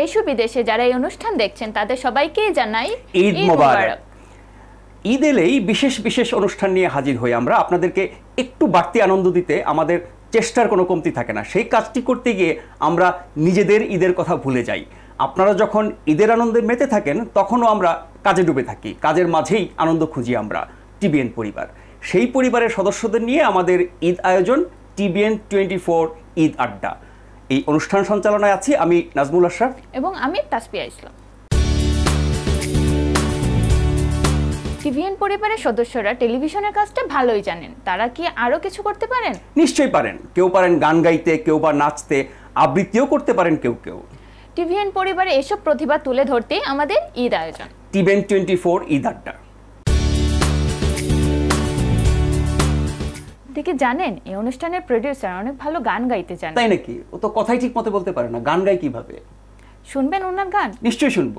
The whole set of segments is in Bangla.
দেশ ও বিদেশে যারা এই অনুষ্ঠান দেখছেন তাদের সবাইকে জানাই ঈদ মোবারক। ঈদ এলেই বিশেষ বিশেষ অনুষ্ঠান নিয়ে হাজির হই আমরা। আপনাদেরকে একটু বাড়তি আনন্দ দিতে আমাদের চেষ্টার কোনো কমতি থাকে না। সেই কাজটি করতে গিয়ে আমরা নিজেদের ঈদের কথা ভুলে যাই। আপনারা যখন ঈদের আনন্দে মেতে থাকেন তখনও আমরা কাজে ডুবে থাকি। কাজের মাঝেই আনন্দ খুঁজি আমরা টিবিএন পরিবার। সেই পরিবারের সদস্যদের নিয়ে আমাদের ঈদ আয়োজন টিবিএন টোয়েন্টি ফোর ঈদ আড্ডা। এই অনুষ্ঠান সঞ্চালনায় আছি আমি নাজমুল আশরাফ। এবং আমি তাসপিয়া ইসলাম। টিভিএন পরিবারের সদস্যরা টেলিভিশনের কাজটা ভালোই জানেন। তারা কি আরও কিছু করতে পারেন? নিশ্চয়ই পারেন। কেউ পারেন গান গাইতে কেউ বা নাচতে আবৃত্তিও করতে পারেন কেউ কেউ। টিভিএন পরিবারে এসব প্রতিভা তুলে ধরতেই আমাদের ঈদ আয়োজন। টিবেন টোয়েন্টি ফোর ঈদ আড্ডা। দেখে জানেন? এই অনুষ্ঠানের প্রোডিউসার অনেক ভালো গান গাইতে জানেন তাই নাকি? ও তো কথাই ঠিক মতো বলতে পারে না। গান গায় কীভাবে? শুনবেন ওনার গান? নিশ্চয়ই শুনব।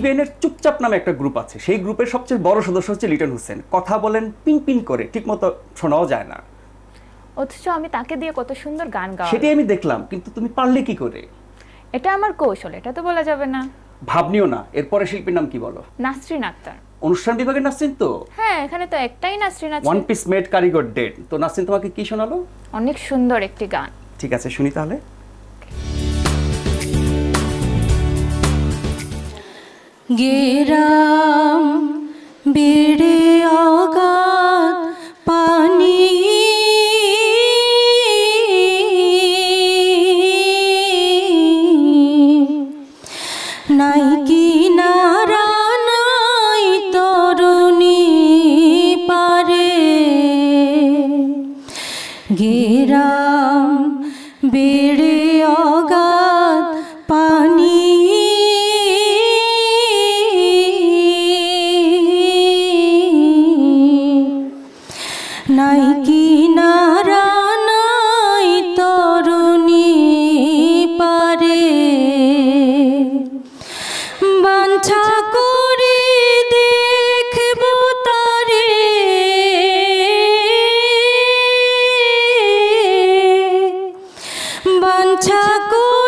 টিভিএনের চুপচাপ নামে একটা গ্রুপ আছে। সেই গ্রুপের সবচেয়ে বড় সদস্য হচ্ছে লিটন হোসেন। কথা বলেন পিন পিন করে ঠিকমতো শোনাও যায় না। অথচ আমি তাকে দিয়ে কত সুন্দর গান গাওয়া সেটাই আমি দেখলাম কিন্তু তুমি পারলে কি করে? এটা আমার কৌশল এটা তো বলা যাবে না। ভাবনিও না এরপরে শিল্পীর নাম কি বলো? নাসরিন আক্তার। অনুষ্ঠান বিভাগের নাসরিন তো? হ্যাঁ এখানে তো একটাই নাসরিন আছে। ওয়ান পিস মেড কারিগর ডেট তো নাসরিন তোমাকে কি শোনালো? অনেক সুন্দর একটি গান। ঠিক আছে শুনি তাহলে। गे राम बेड़े और 만 찾고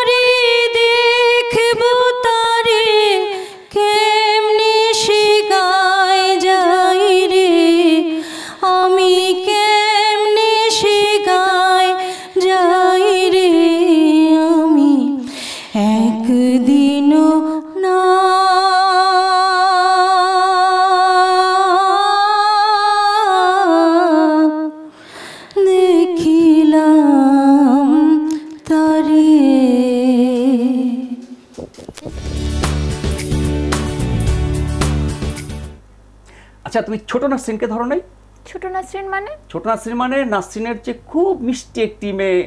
আচ্ছা তুমি ছোট নাসরিনকে ধরো নাই। ছোট নাসরিন মানে? ছোট নাসরিন মানে নাসরিনের যে খুব মিষ্টি একটি মেয়ে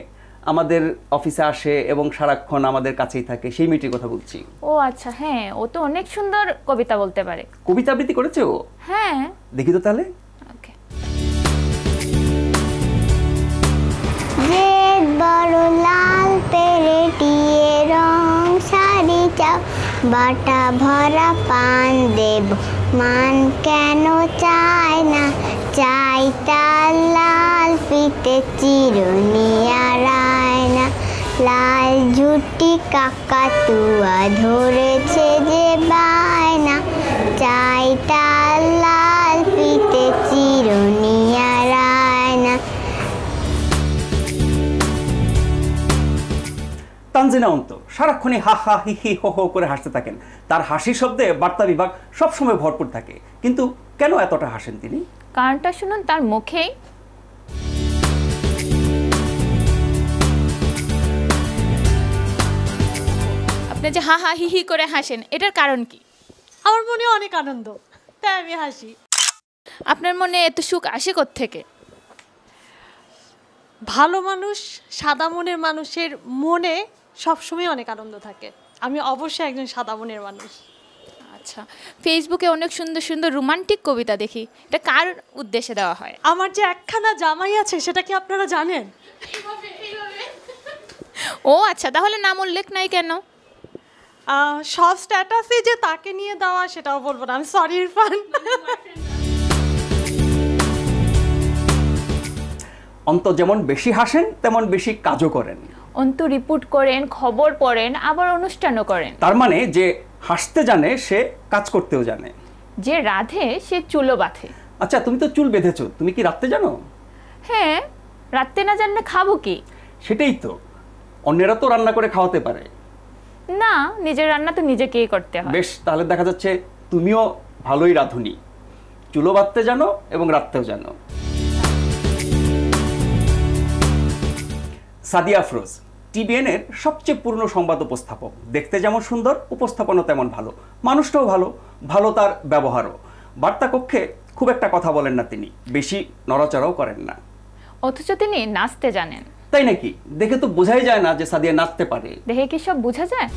আমাদের অফিসে আসে এবং সারাক্ষণ আমাদের কাছেই থাকে সেই মেয়েটির কথা বলছি। ও আচ্ছা হ্যাঁ ও তো অনেক সুন্দর কবিতা বলতে পারে। কবিতা আবৃত্তি করেছে ও? হ্যাঁ। দেখি তো তাহলে। ওকে। যে বড় লাল পেরেটিয়ে রং শাড়ি চাও বাটা ভরা পান দেব। মান কেন চায় না? চাই তার লাল পিতে চিরুনি আর না লাল ঝুটি কাকাতুয়া ধরেছে যে বায়না। চাই তার লাল পিতে চিরুনি আর না তানজিনা অন্ত। সারাক্ষণই হা হা হি হি হো হো করে হাসতে থাকেন। তার হাসি শব্দে বার্তা বিভাগ সবসময় ভরপুর থাকে। কিন্তু কেন এতটা হাসেন তিনি? কারণটা শুনুন তার মুখেই। আপনি যে হা হা হি হি করে হাসেন এটার কারণ কি? আমার মনে অনেক আনন্দ তাই আমি হাসি। আপনার মনে এত সুখ আসে থেকে ভালো মানুষ সাদা মনের মানুষের মনে সবসময় অনেক আনন্দ থাকে। আমি অবশ্যই একজন সাদা মনের মানুষ। আচ্ছা ফেসবুকে অনেক সুন্দর সুন্দর রোমান্টিক কবিতা দেখি। এটা কার উদ্দেশ্যে দেওয়া হয়? আমার যে একখানা জামাই আছে সেটা কি আপনারা জানেন? ও আচ্ছা তাহলে নাম উল্লেখ নাই কেন? সব স্ট্যাটাসে যে তাকে নিয়ে দেওয়া সেটাও বলব না। আমি সরি ইরফান। অন্ত যেমন বেশি হাসেন তেমন বেশি কাজও করেন। অন্তু রিপোর্ট করেন খবর পড়েন আবার অনুষ্ঠানও করেন। তার মানে যে হাসতে জানে সে কাজ করতেও জানে। যে রাধে সে চুলো বাঁধে। আচ্ছা তুমি তো চুল বেঁধেছো তুমি কি রাখতে জানো? হ্যাঁ রাত্রে না জানলে খাব কি? সেটাই তো। অন্যেরা তো রান্না করে খাওয়াতে পারে। না নিজের রান্না তো নিজেকেই করতে হয়। বেশ তাহলে দেখা যাচ্ছে তুমিও ভালোই রাঁধুনি। চুলো বাঁধতে জানো এবং রাখতেও জানো। সাদিয়া আফরোজ। টিবিএন এর সবচেয়ে পুরনো সংবাদ উপস্থাপক। দেখতে যেমন সুন্দর উপস্থাপনা তেমন ভালো। মানুষটাও ভালো ভালো তার ব্যবহারও। বার্তা কক্ষে খুব একটা কথা বলেন না তিনি বেশি নড়াচড়াও করেন না। অথচ তিনি নাচতে জানেন। তাই নাকি? দেখে তো বোঝাই যায় না যে সাদিয়া নাচতে পারে। দেখে কি সব বোঝা যায়?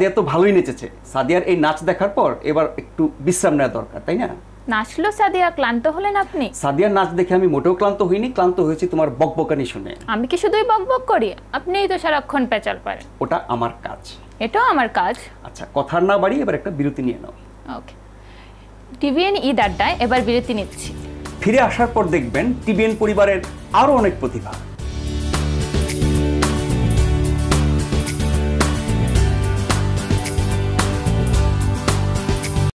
সাদিয়া তো ভালোই নেচেছে। সাদিয়ার এই নাচ দেখার পর এবার একটু বিশ্রাম নেওয়া দরকার তাই না? নাচলো সাদিয়া ক্লান্ত হলেন আপনি? সাদিয়ার নাচ দেখে আমি মোটেও ক্লান্ত হইনি ক্লান্ত হয়েছি তোমার বকবকানি শুনে। আমি কি শুধুই বকবক করি? আপনিই তো সারাক্ষণ পেঁচাল পারেন। ওটা আমার কাজ। এটাও আমার কাজ। আচ্ছা কথার না বাড়ি এবার একটা বিরতি নিয়ে নাও। ওকে। টিভিএন ঈদ আড্ডায় এবার বিরতি নিচ্ছি। ফিরে আসার পর দেখবেন টিবিএন পরিবারের আরও অনেক প্রতিভা।